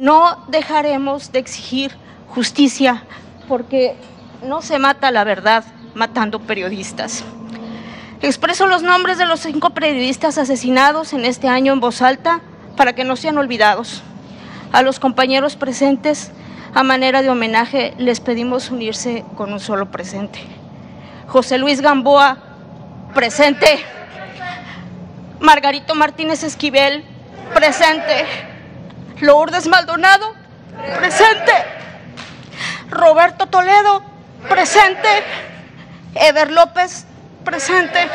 No dejaremos de exigir justicia porque no se mata la verdad matando periodistas. Expreso los nombres de los cinco periodistas asesinados en este año en voz alta para que no sean olvidados. A los compañeros presentes, a manera de homenaje, les pedimos unirse con un solo presente. José Luis Gamboa, presente. Margarito Martínez Esquivel, presente. Lourdes Maldonado, presente. Roberto Toledo, presente. Ever López, presente.